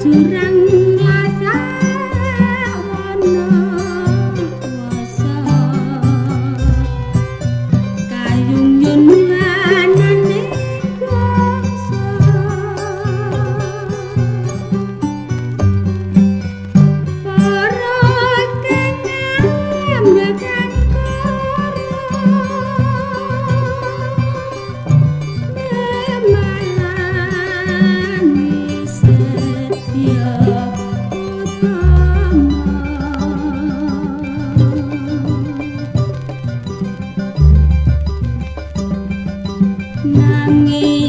curang. जाएंगे